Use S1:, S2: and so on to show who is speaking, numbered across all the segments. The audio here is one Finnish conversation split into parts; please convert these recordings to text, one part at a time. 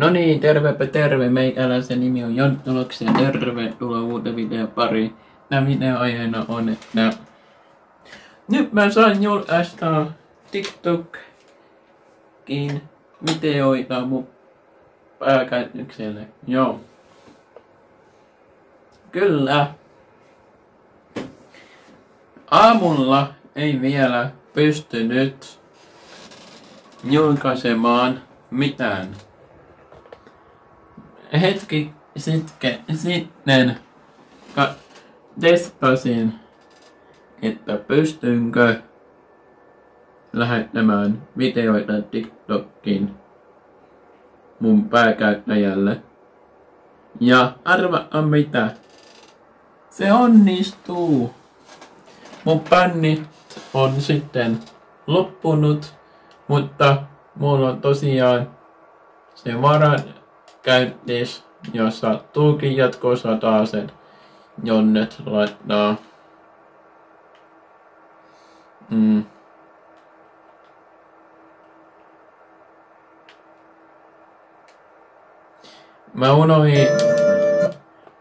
S1: No niin, tervepä terve. Meikäläisen nimi on Jonttuloksi ja tervetuloa uuteen video pari. Tämä video aiheena on, että nyt mä saan julkaista TikTokin videoita mun pääkäytökselle. Joo. Kyllä. Aamulla ei vielä pystynyt julkaisemaan mitään hetki sitke, sitten ka- testasin, että pystynkö lähettämään videoita TikTokiin mun pääkäyttäjälle. Ja arvaa mitä? Se onnistuu! Mun pänni on sitten loppunut, mutta mulla on tosiaan se varan käyttis, jos sattuukin jatkossa taas, jonnet laittaa. Mm. Mä unohin,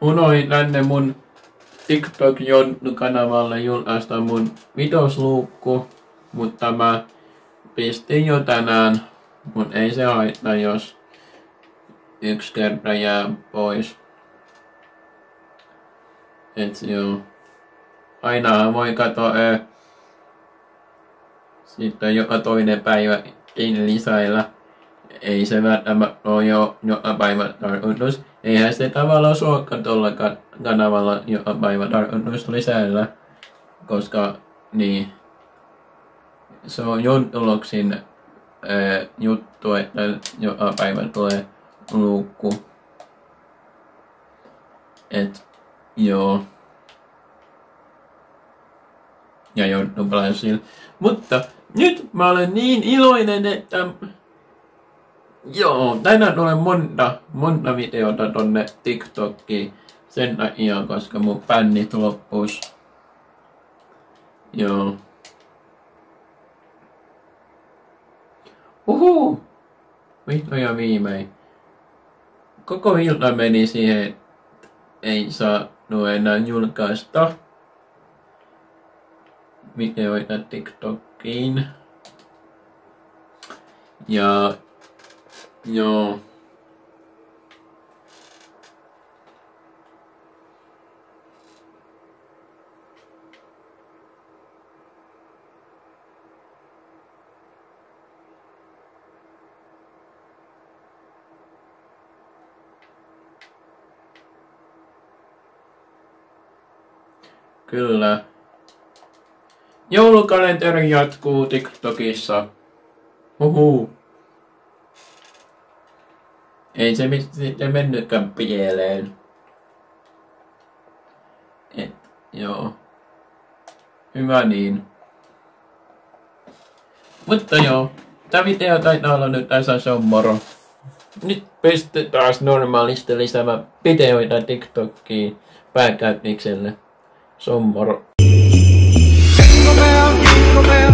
S1: unohin tänne mun TikTok kanavalle julkaista mun vitosluukku, mutta mä pistin jo tänään, mun ei se haittaa, jos yksi kerta jää pois. Et joo. Aina voi katsoa ö, sitten joka toinen päivä lisäillä. Ei se välttämättä ole jo joka päivä tarkoitus. Eihän se tavallaan suokka tuolla kanavalla joka päivä tarkoitus lisäillä. Koska niin, se on Jontuloksin juttu, että joka päivä tulee luukku. Et joo. Ja joutuu sillä. Mutta nyt mä olen niin iloinen, että Joo, tänään tulee monta, monta videota tonne TikTokiin sen takia, koska mun bännit loppus. Joo. Uhu! Vihdoin viimein koko ilta meni siihen, että ei saanut enää julkaista videoita TikTokiin. Ja joo. Kyllä. Joulukalenteri jatkuu TikTokissa. Huhu. Ei se sitten mennytkään pieleen. Et, joo. Hyvä niin. Mutta joo, tämä video taitaa olla nyt tässä se on moro. Nyt pystyy taas normaalisti lisäämään videoita TikTokiin pääkäytnikselle. Se on moro. Jingle bell, jingle bell,